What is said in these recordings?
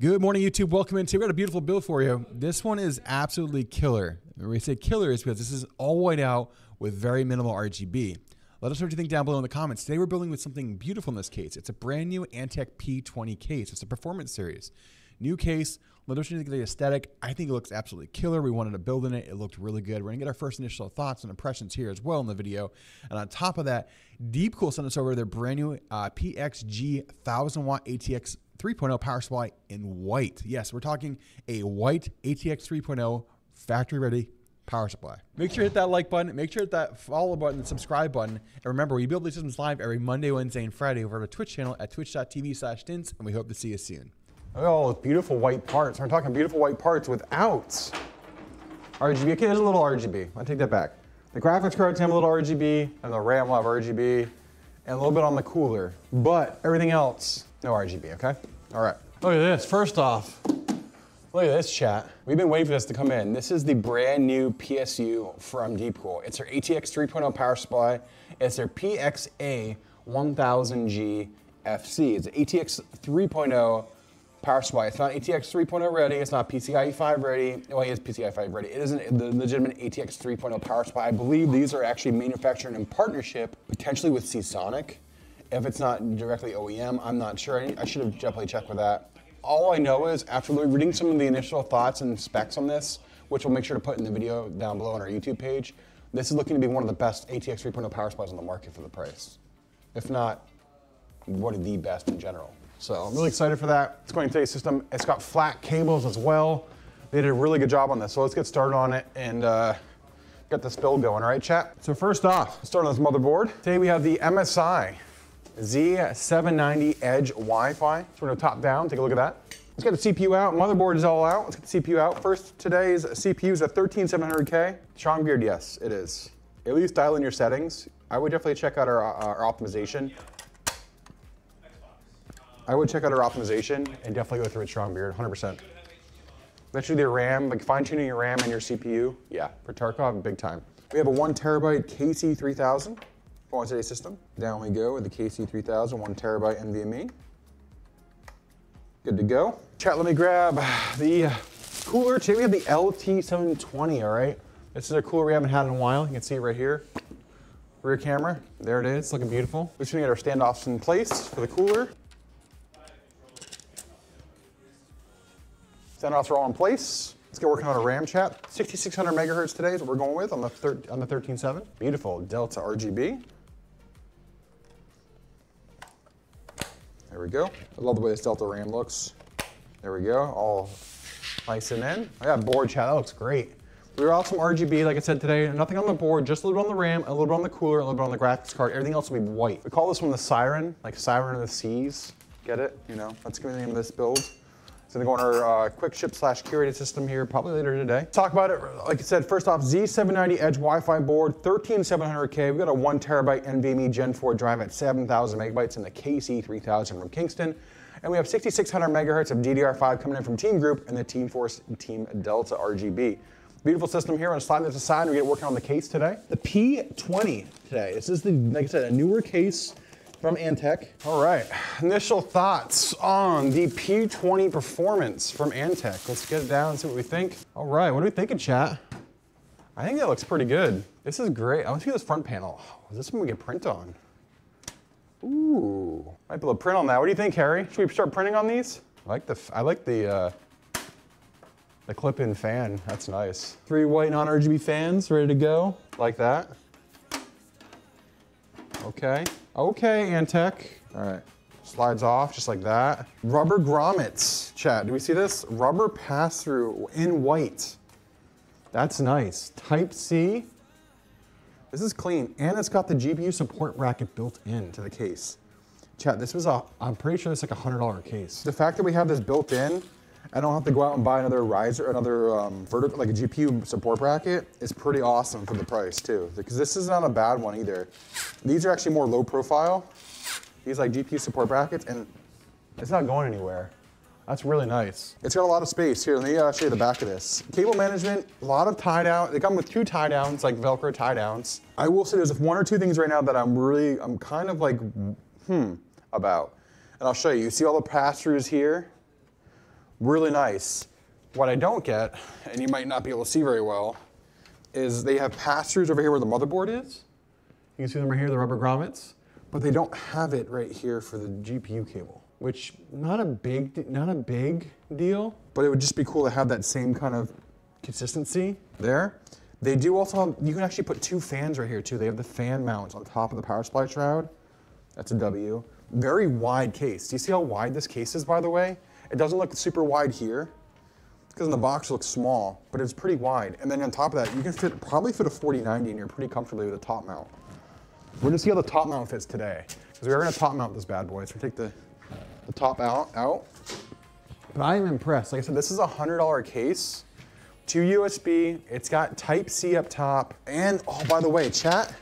Good morning, YouTube. Welcome in. Today we got a beautiful build for you. This one is absolutely killer. We say killer is because this is all white out with very minimal RGB. Let us know what you think down below in the comments. Today we're building with something beautiful in this case. It's a brand new Antec P20 case. It's a performance series. New case. Let us know what you think of the aesthetic. I think it looks absolutely killer. We wanted to build in it. It looked really good. We're to get our first initial thoughts and impressions here as well in the video. And on top of that, Deepcool sent us over their brand new uh, PXG 1000 watt ATX 3.0 power supply in white. Yes, we're talking a white ATX 3.0 factory ready power supply. Make sure to hit that like button, make sure to hit that follow button, and subscribe button. And remember, we build these systems live every Monday, Wednesday, and Friday over at our Twitch channel at twitch.tv slash stince, and we hope to see you soon. Look at all those beautiful white parts. We're talking beautiful white parts without RGB. Okay, there's a little RGB. I take that back. The graphics cards have a little RGB, and the RAM will have RGB, and a little bit on the cooler. But everything else, no RGB, okay? All right. Look at this. First off, look at this chat. We've been waiting for this to come in. This is the brand new PSU from Deepcool. It's their ATX 3.0 power supply. It's their PXA 1000G FC. It's an ATX 3.0 power supply. It's not ATX 3.0 ready. It's not PCIe 5 ready. Well, it is PCIe 5 ready. It isn't the legitimate ATX 3.0 power supply. I believe these are actually manufactured in partnership, potentially with Seasonic. If it's not directly OEM, I'm not sure. I, I should have definitely checked with that. All I know is after reading some of the initial thoughts and specs on this, which we'll make sure to put in the video down below on our YouTube page, this is looking to be one of the best ATX 3.0 power supplies on the market for the price. If not, one of the best in general. So I'm really excited for that. It's going to today's system. It's got flat cables as well. They did a really good job on this. So let's get started on it and uh, get this build going, all right, chat? So first off, let's start on this motherboard. Today we have the MSI Z790 Edge Wi-Fi. So we're gonna top down, take a look at that. Let's get the CPU out. Motherboard is all out. Let's get the CPU out. First, today's CPU is a 13700K. Sean Beard, yes, it is. At least dial in your settings. I would definitely check out our, our optimization. I would check out our optimization and definitely go through it strong beard, 100%. Especially the RAM, like fine tuning your RAM and your CPU. Yeah, for Tarkov, big time. We have a one terabyte KC3000 today's system. Down we go with the KC3000, one terabyte NVMe. Good to go. Chat, let me grab the cooler. Today we have the LT720, all right? This is a cooler we haven't had in a while. You can see it right here. Rear camera, there it is, looking beautiful. We're just gonna get our standoffs in place for the cooler. Standoffs are all in place. Let's get working on a RAM chat. 6600 megahertz today is what we're going with on the, on the 13.7. Beautiful, Delta RGB. We go. I love the way this Delta RAM looks. There we go, all nice and in. I got board chat, that looks great. We were out some RGB, like I said today, nothing on the board, just a little bit on the RAM, a little bit on the cooler, a little bit on the graphics card. Everything else will be white. We call this one the Siren, like Siren of the Seas. Get it? You know, that's gonna be the name of this build. It's gonna go on our uh, quick ship slash curated system here probably later today. Talk about it, like I said, first off, Z790 Edge Wi-Fi board, 13700K. We've got a one terabyte NVMe Gen 4 drive at 7,000 megabytes in the KC3000 from Kingston. And we have 6600 megahertz of DDR5 coming in from Team Group and the Team Force Team Delta RGB. Beautiful system here. I'm gonna slide this aside. We get working on the case today. The P20 today. This is the, like I said, a newer case from Antec. All right, initial thoughts on the P20 performance from Antec. Let's get it down and see what we think. All right, what are we thinking, chat? I think that looks pretty good. This is great. I want to see this front panel. Oh, is this one we get print on? Ooh, might be able to print on that. What do you think, Harry? Should we start printing on these? I like the, I like the, uh, the clip-in fan, that's nice. Three white non-RGB fans ready to go, like that. Okay, okay, Antec. All right, slides off just like that. Rubber grommets, chat, do we see this? Rubber pass-through in white. That's nice. Type C. This is clean, and it's got the GPU support bracket built into the case. Chat, this was a, I'm pretty sure it's like a $100 case. The fact that we have this built in, I don't have to go out and buy another riser, another um, vertical, like a GPU support bracket, It's pretty awesome for the price too. Because this is not a bad one either. These are actually more low profile. These like GPU support brackets, and it's not going anywhere. That's really nice. It's got a lot of space. Here, let me uh, show you the back of this. Cable management, a lot of tie down. They come with two tie downs, like Velcro tie downs. I will say there's one or two things right now that I'm really, I'm kind of like, hmm, about. And I'll show you. You see all the pass-throughs here? Really nice. What I don't get, and you might not be able to see very well, is they have pass-throughs over here where the motherboard is. You can see them right here, the rubber grommets, but they don't have it right here for the GPU cable, which not a big, not a big deal, but it would just be cool to have that same kind of consistency there. They do also, have, you can actually put two fans right here too. They have the fan mounts on top of the power supply shroud. That's a W. Very wide case. Do you see how wide this case is, by the way? It doesn't look super wide here, because in the box looks small, but it's pretty wide. And then on top of that, you can fit probably fit a 4090 in here pretty comfortably with a top mount. We're gonna see how the top mount fits today. Because we are gonna top mount this bad boy. So we take the, the top out, out. But I am impressed. Like I said, this is a $100 case, two USB, it's got type C up top. And oh, by the way, chat,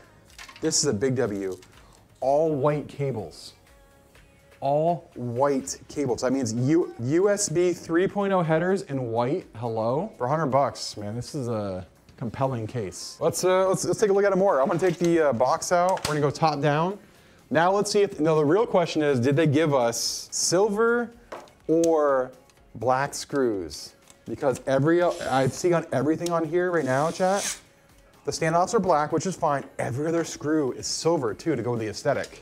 this is a big W. All white cables all white cables. That means U USB 3.0 headers in white. Hello. For 100 bucks, man, this is a compelling case. Let's, uh, let's, let's take a look at it more. I'm gonna take the uh, box out. We're gonna go top down. Now let's see if, no, the real question is, did they give us silver or black screws? Because every, I see on everything on here right now, chat, the standoffs are black, which is fine. Every other screw is silver too to go with the aesthetic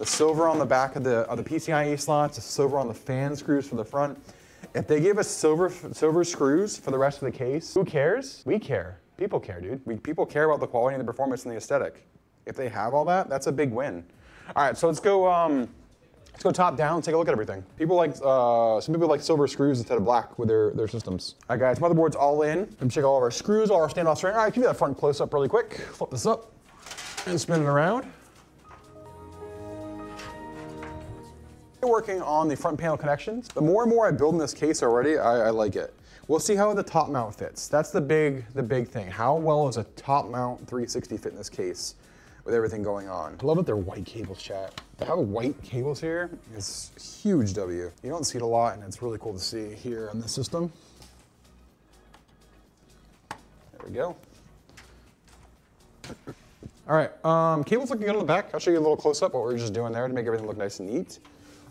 the silver on the back of the, of the PCIe slots, the silver on the fan screws for the front. If they give us silver, silver screws for the rest of the case, who cares? We care. People care, dude. We, people care about the quality and the performance and the aesthetic. If they have all that, that's a big win. All right, so let's go. Um, let's go top down. Take a look at everything. People like uh, some people like silver screws instead of black with their, their systems. All right, guys, motherboard's all in. Let me check all of our screws, all our standoff standoffs. All right, give me that front close up really quick. Flip this up and spin it around. Working on the front panel connections. The more and more I build in this case already, I, I like it. We'll see how the top mount fits. That's the big, the big thing. How well is a top mount 360 fit in this case with everything going on? I love that they're white cables, chat. To have white cables here is huge W. You don't see it a lot, and it's really cool to see here on this system. There we go. All right, um, cable's looking good on the back. I'll show you a little close up what we are just doing there to make everything look nice and neat.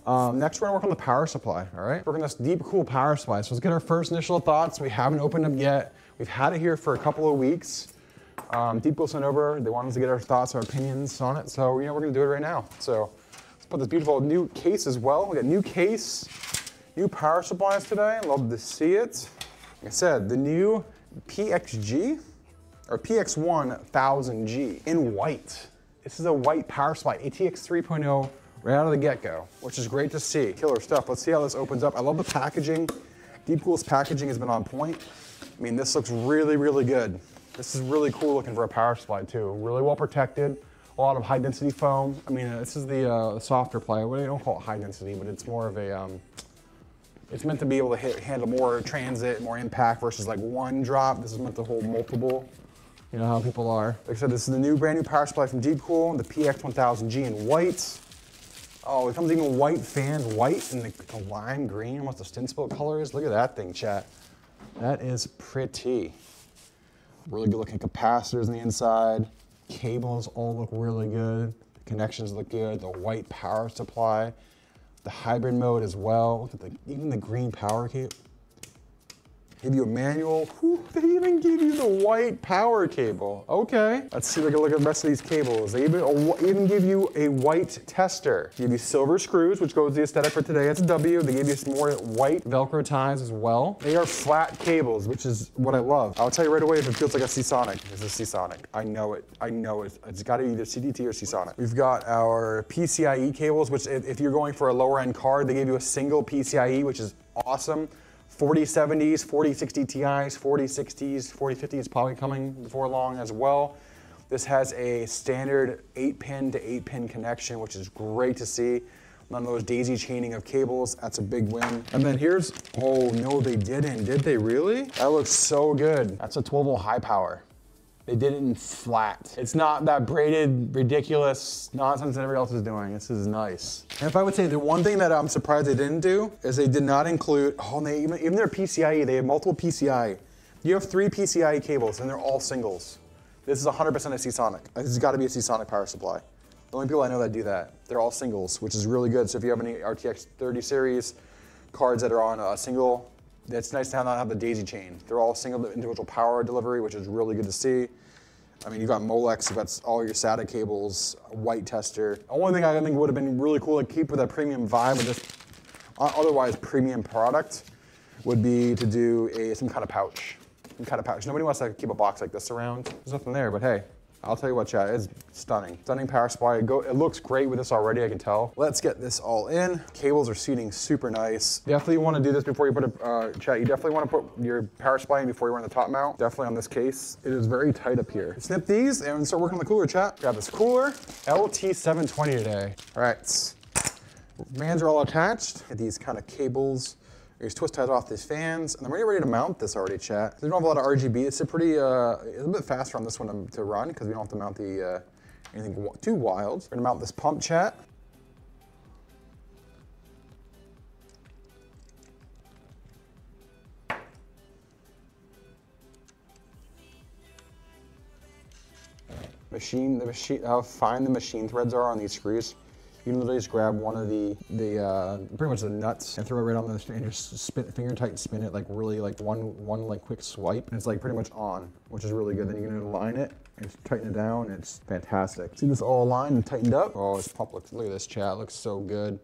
Um, next, we're gonna work on the power supply, all right? On this Deepcool power supply. So let's get our first initial thoughts. We haven't opened them yet. We've had it here for a couple of weeks. Um, Deep sent over, they wanted us to get our thoughts, our opinions on it. So, you know, we're gonna do it right now. So let's put this beautiful new case as well. We got new case, new power supplies today. Love to see it. Like I said, the new PXG, or PX1 1000G in white. This is a white power supply, ATX 3.0 right out of the get-go, which is great to see. Killer stuff. Let's see how this opens up. I love the packaging. Deepcool's packaging has been on point. I mean, this looks really, really good. This is really cool looking for a power supply too. Really well protected. A lot of high density foam. I mean, this is the, uh, softer play. Well, they don't call it high density, but it's more of a, um, it's meant to be able to hit, handle more transit, more impact versus like one drop. This is meant to hold multiple. You know how people are. Like I said, this is the new brand new power supply from Deepcool, the PX1000G in white. Oh, it comes even white fans, white and the, lime green, what the Stince Built color is. Look at that thing, chat. That is pretty. Really good looking capacitors on the inside. Cables all look really good. The connections look good. The white power supply. The hybrid mode as well. Look at the, even the green power cable give you a manual. Whew, they even give you the white power cable. Okay. Let's see if we can look at the rest of these cables. They even, oh, even give you a white tester. They give you silver screws, which goes the aesthetic for today. That's a W. They give you some more white Velcro ties as well. They are flat cables, which is what I love. I'll tell you right away if it feels like a Seasonic. It's a Seasonic. I know it. I know it. It's got to be either CWT or Seasonic. We've got our PCIe cables, which if you're going for a lower end card, they give you a single PCIe, which is awesome. 4070s, 4060 Ti's, 4060s, 4050s probably coming before long as well. This has a standard 8-pin to 8-pin connection, which is great to see. None of those daisy chaining of cables, that's a big win. And then here's, oh no they didn't, did they really? That looks so good. That's a 12 volt high power. They did it in flat. It's not that braided, ridiculous nonsense that everybody else is doing. This is nice. And if I would say the one thing that I'm surprised they didn't do is they did not include, oh, they, even, even their PCIe, they have multiple PCI. You have three PCIe cables and they're all singles. This is 100% a Seasonic. This has got to be a Seasonic power supply. The only people I know that do that. They're all singles, which is really good. So if you have any RTX 30 series cards that are on a single It's nice to not have the daisy chain. They're all single individual power delivery, which is really good to see. I mean, you've got Molex, you've got all your SATA cables, white tester. The only thing I think would have been really cool to keep with that premium vibe with this otherwise premium product would be to do a some kind of pouch. Some kind of pouch. Nobody wants to keep a box like this around. There's nothing there, but hey, I'll tell you what, chat, it's stunning. Stunning power supply. Go, it looks great with this already, I can tell. Let's get this all in. Cables are seating super nice. Definitely want to do this before you put a, uh, chat, you definitely want to put your power supply in before you run the top mount. Definitely on this case. It is very tight up here. Snip these and start working on the cooler, chat. Grab this cooler, LT720 today. All right, Mans are all attached. Get these kind of cables these twist ties off these fans, and I'm ready, ready to mount this already, chat. We don't have a lot of RGB. It's a pretty, uh, it's a bit faster on this one to, to run because we don't have to mount the uh, anything too wild. We're gonna mount this pump, chat. Machine, the machine, how fine the machine threads are on these screws. You can literally just grab one of the, the uh, pretty much the nuts and throw it right on the, and just spin, finger tight spin it like really like one, one like quick swipe. And it's like pretty much on, which is really good. Then you're gonna align it and tighten it down. It's fantastic. See this all aligned and tightened up? Oh, it's pump looks, look at this chat, looks so good.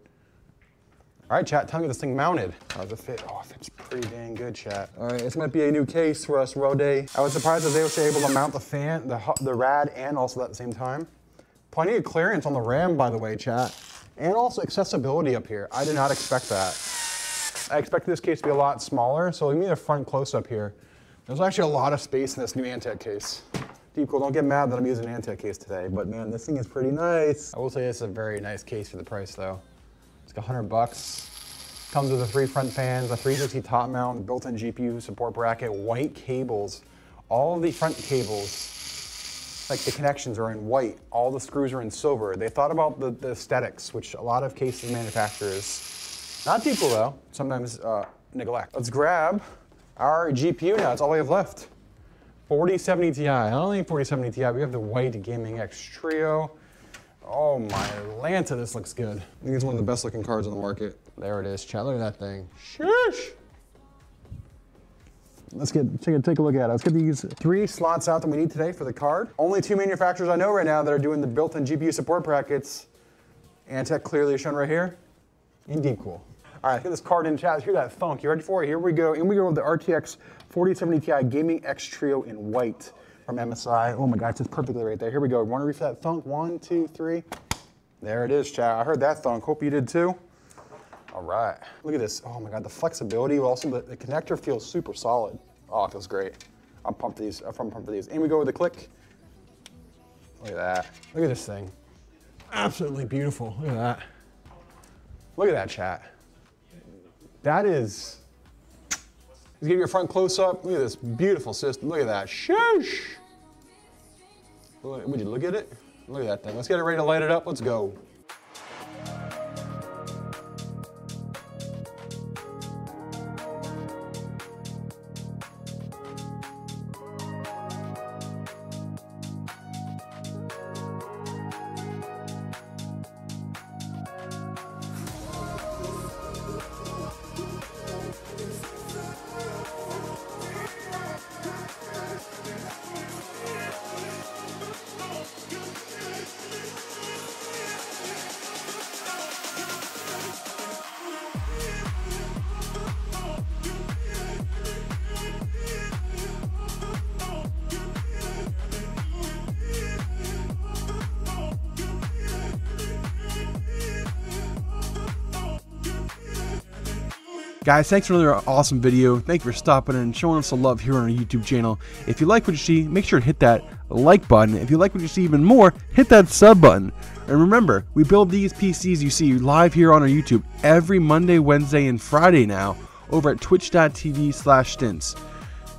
All right, chat, tell me this thing mounted. How's it fit? Oh, it fits pretty dang good, chat. All right, this might be a new case for us, Rode. I was surprised that they were able to mount the fan, the, the rad, and also at the same time. Plenty of clearance on the RAM, by the way, chat. And also accessibility up here. I did not expect that. I expected this case to be a lot smaller, so give me a front close-up here. There's actually a lot of space in this new Antec case. Deepcool, don't get mad that I'm using an Antec case today, but man, this thing is pretty nice. I will say it's a very nice case for the price though. It's like 100 bucks. Comes with the three front fans, a 360 top mount, built-in GPU support bracket, white cables. All the front cables like the connections are in white, all the screws are in silver. They thought about the, the aesthetics, which a lot of cases manufacturers, not people though, sometimes uh, neglect. Let's grab our GPU now, that's all we have left. 4070 Ti, not only 4070 Ti, we have the white Gaming X Trio. Oh my Lanta, this looks good. I think it's one of the best looking cards on the market. There it is, chat, look at that thing. Sheesh! Let's get take a, take a look at it. Let's get these three slots out that we need today for the card. Only two manufacturers I know right now that are doing the built-in GPU support brackets. Antec clearly shown right here. And Deepcool. All right, get this card in chat. Hear that thunk. You ready for it? Here we go. And we go with the RTX 4070 Ti Gaming X Trio in white from MSI. Oh my God, it's perfectly right there. Here we go. Want to reach that thunk? One, two, three. There it is, chat. I heard that thunk. Hope you did too. All right, look at this. Oh my God, the flexibility, also the, the connector feels super solid. Oh, it feels great. I'm pumped for these, I'm pumped for these. And we go with the click. Look at that. Look at this thing. Absolutely beautiful. Look at that. Look at that chat. That is, let's give your front close up. Look at this beautiful system. Look at that. Shush. Would you look at it? Look at that thing. Let's get it ready to light it up. Let's go. Guys, thanks for another awesome video. Thank you for stopping and showing us some love here on our YouTube channel. If you like what you see, make sure to hit that like button. If you like what you see even more, hit that sub button. And remember, we build these PCs you see live here on our YouTube every Monday, Wednesday, and Friday now over at twitch.tv slash stince.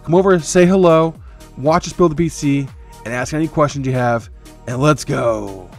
Come over, say hello, watch us build the PC, and ask any questions you have, and let's go.